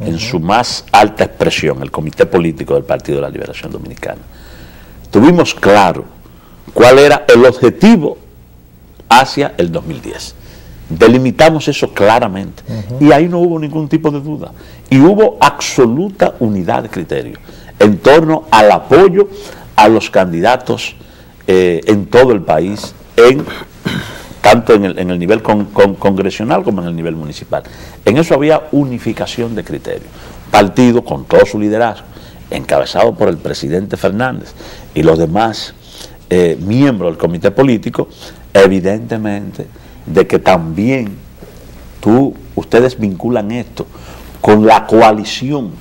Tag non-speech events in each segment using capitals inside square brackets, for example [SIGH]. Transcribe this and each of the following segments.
en su más alta expresión, el Comité Político del Partido de la Liberación Dominicana, tuvimos claro cuál era el objetivo hacia el 2010. Delimitamos eso claramente y ahí no hubo ningún tipo de duda. Y hubo absoluta unidad de criterio en torno al apoyo a los candidatos eh, en todo el país, en, tanto en el, nivel congresional como en el nivel municipal. En eso había unificación de criterio. Partido con todo su liderazgo, encabezado por el presidente Fernández y los demás eh, miembros del comité político, evidentemente de que también tú, ustedes vinculan esto con la coalición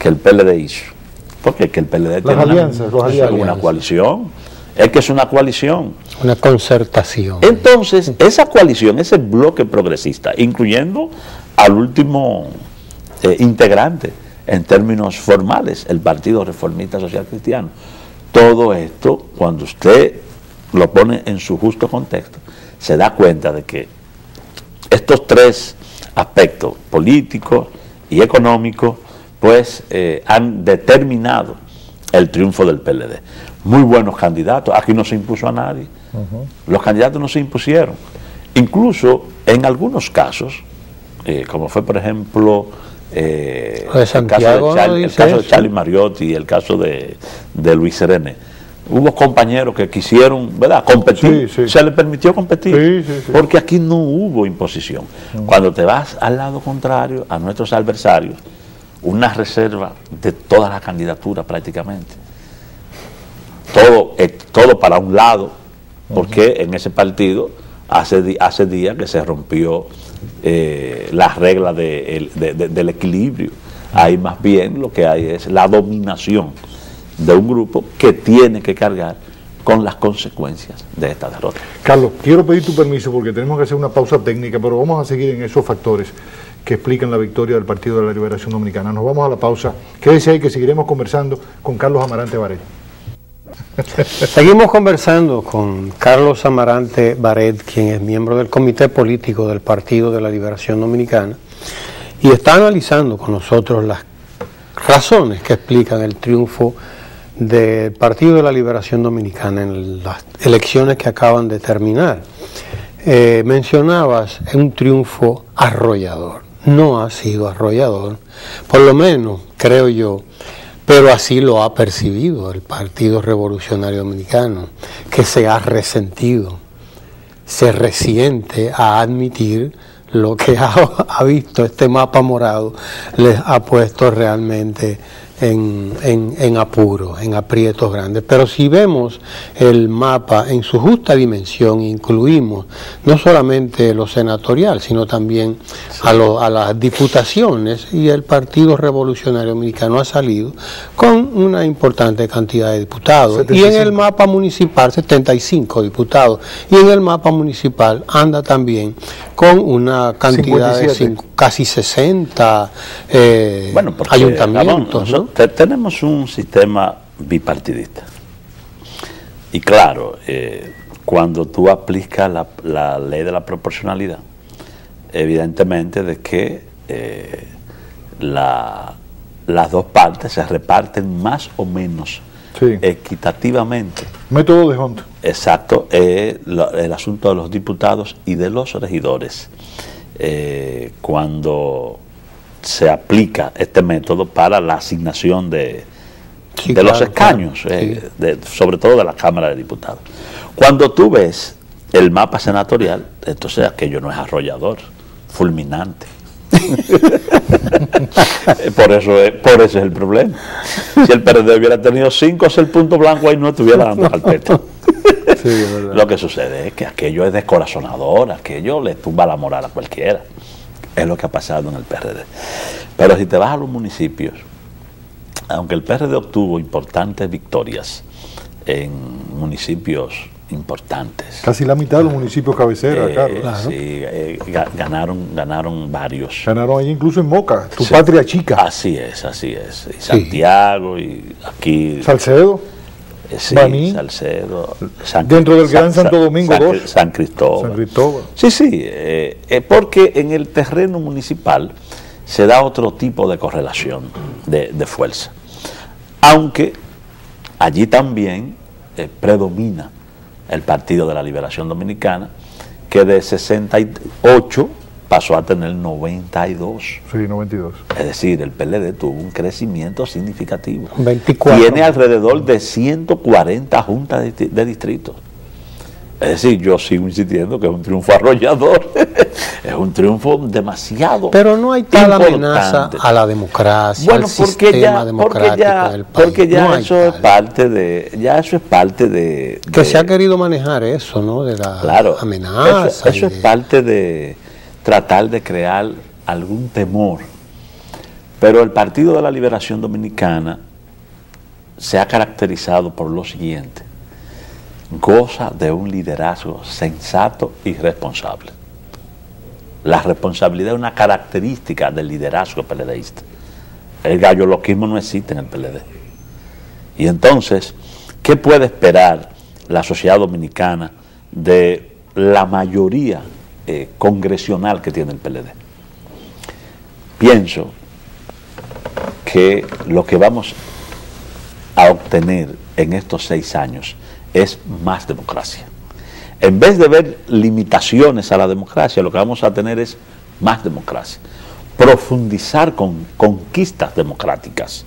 que el PLD hizo. Porque que el PLD tiene una, coalición. Es que es una coalición. Una concertación. Entonces, esa coalición, ese bloque progresista, incluyendo al último eh, integrante en términos formales, el Partido Reformista Social Cristiano, todo esto, cuando usted lo pone en su justo contexto, se da cuenta de que estos tres aspectos, políticos y económicos, pues eh, han determinado el triunfo del PLD. Muy buenos candidatos, aquí no se impuso a nadie, los candidatos no se impusieron. Incluso en algunos casos, eh, como fue por ejemplo eh, el, caso de Charlie, Mariotti y el caso de, de Luis Serene, hubo compañeros que quisieron ¿verdad? competir, se les permitió competir, porque aquí no hubo imposición. Cuando te vas al lado contrario, a nuestros adversarios, una reserva de todas las candidaturas prácticamente. Todo, eh, todo para un lado, porque en ese partido hace, hace días que se rompió eh, las reglas del equilibrio. Ahí más bien lo que hay es la dominación de un grupo que tiene que cargar con las consecuencias de esta derrota. Carlos, quiero pedir tu permiso porque tenemos que hacer una pausa técnica, pero vamos a seguir en esos factores que explican la victoria del Partido de la Liberación Dominicana. Nos vamos a la pausa. Quédese ahí que seguiremos conversando con Carlos Amarante Baret. Seguimos conversando con Carlos Amarante Baret, quien es miembro del Comité Político del Partido de la Liberación Dominicana, y está analizando con nosotros las razones que explican el triunfo del Partido de la Liberación Dominicana en las elecciones que acaban de terminar. Eh, mencionabas un triunfo arrollador. No ha sido arrollador, por lo menos creo yo, pero así lo ha percibido el Partido Revolucionario Dominicano, que se ha resentido, se resiente a admitir lo que [LAUGHS] ha, visto este mapa morado, les ha puesto realmente en, en, en apuros, en aprietos grandes. Pero si vemos el mapa en su justa dimensión, incluimos no solamente lo senatorial, sino también a, a las diputaciones, y el Partido Revolucionario Dominicano ha salido con una importante cantidad de diputados. Y en el mapa municipal, 75 diputados. Y en el mapa municipal anda también con una cantidad de casi 60 eh, bueno, ayuntamientos. Tenemos un sistema bipartidista. Y claro, eh, cuando tú aplicas la, ley de la proporcionalidad, evidentemente de que eh, las dos partes se reparten más o menos equitativamente. Método de Hunt. Exacto, el asunto de los diputados y de los regidores. Eh, cuando se aplica este método para la asignación de, de los escaños, eh, sobre todo de la Cámara de Diputados. Cuando tú ves el mapa senatorial, entonces aquello no es arrollador, fulminante. [LAUGHS] por eso es, por eso es el problema. Si el PRD hubiera tenido cinco es el punto blanco ahí no estuviera dando carpeta. Lo que sucede es que aquello es descorazonador, aquello le tumba la moral a cualquiera. Es lo que ha pasado en el PRD. Pero si te vas a los municipios, aunque el PRD obtuvo importantes victorias en municipios importantes. Casi la mitad de los municipios cabecera, eh, Sí, eh, ganaron, ganaron varios. Ganaron ahí incluso en Moca, tu patria chica. Así es, así es. Santiago y aquí. Salcedo. Eh, sí, Salcedo. Dentro del Gran Santo Domingo San, San Cristóbal. San Cristóbal. Sí, sí, eh, porque en el terreno municipal se da otro tipo de correlación de, de fuerza. Aunque allí también eh, predomina el Partido de la Liberación Dominicana, que de 68 pasó a tener 92. Sí, 92. Es decir, el PLD tuvo un crecimiento significativo. 24. Tiene alrededor de 140 juntas de, de distritos. Es decir, yo sigo insistiendo que es un triunfo arrollador, [LAUGHS] es un triunfo demasiado. Pero no hay tal importante. amenaza a la democracia, Bueno, al porque sistema ya, democrático porque ya, del país. porque ya No eso es parte de, ya eso es parte de, Que de- se ha querido manejar eso, ¿no? De la claro, amenaza. eso, es de- parte de tratar de crear algún temor. Pero el Partido de la Liberación Dominicana se ha caracterizado por lo siguiente. Goza de un liderazgo sensato y responsable. La responsabilidad es una característica del liderazgo PLDista. El galloloquismo no existe en el PLD. Y entonces, ¿qué puede esperar la sociedad dominicana de la mayoría eh, congresional que tiene el PLD? Pienso que lo que vamos a obtener en estos seis años es más democracia. En vez de ver limitaciones a la democracia, lo que vamos a tener es más democracia. Profundizar con conquistas democráticas,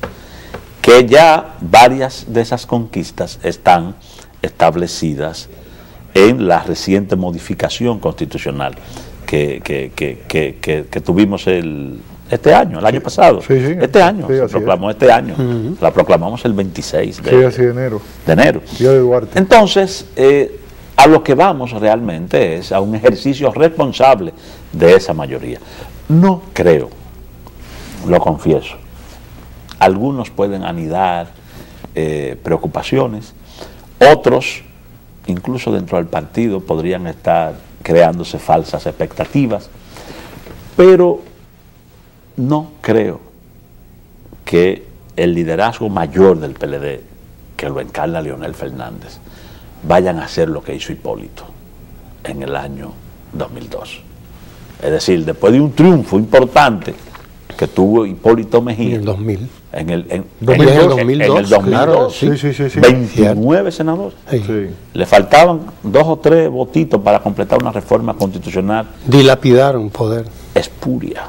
que ya varias de esas conquistas están establecidas en la reciente modificación constitucional que, que- que- que- tuvimos el, este año, el año pasado. Sí, sí. Este año, Sí, se proclamó este año. La proclamamos el 26 de, Sí, así de enero. de enero. Día de Duarte. Entonces, eh, a lo que vamos realmente es a un ejercicio responsable de esa mayoría. No creo, lo confieso. Algunos pueden anidar eh, preocupaciones, otros, incluso dentro del partido, podrían estar creándose falsas expectativas, pero no creo que el liderazgo mayor del PLD, que lo encarna Leonel Fernández, vayan a hacer lo que hizo Hipólito en el año 2002. Es decir, después de un triunfo importante que tuvo Hipólito En Mejía el 2000. en el, en, 2002, en el- en el en el 2002, 2002, claro, Sí, sí, sí, sí. 29 senadores. Le faltaban dos o tres votitos para completar una reforma constitucional Dilapidaron poder. espuria.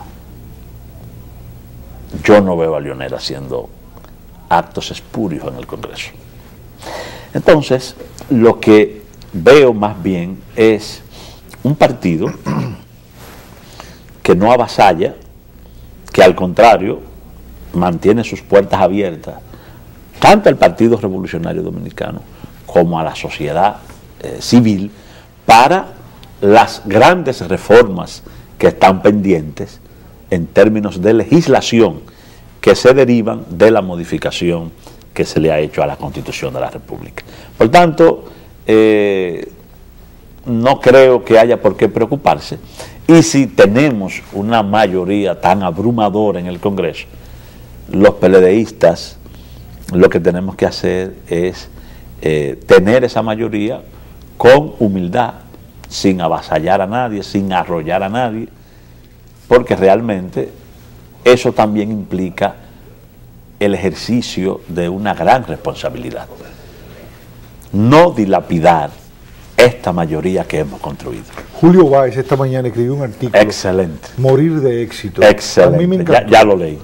Yo no veo a Lionel haciendo actos espurios en el Congreso. Entonces, lo que veo más bien es un partido que no avasalla, que al contrario mantiene sus puertas abiertas, tanto al Partido Revolucionario Dominicano como a la sociedad eh, civil, para las grandes reformas que están pendientes en términos de legislación que se derivan de la modificación que se le ha hecho a la Constitución de la República. Por tanto, eh, no creo que haya por qué preocuparse. Y si tenemos una mayoría tan abrumadora en el Congreso, los PLDistas lo que tenemos que hacer es eh, tener esa mayoría con humildad, sin avasallar a nadie, sin arrollar a nadie, porque realmente eso también implica el ejercicio de una gran responsabilidad. No dilapidar esta mayoría que hemos construido. Julio Báez esta mañana escribió un artículo. Excelente. Morir de éxito. Excelente. A mí me Ya, encantó. ya lo leí.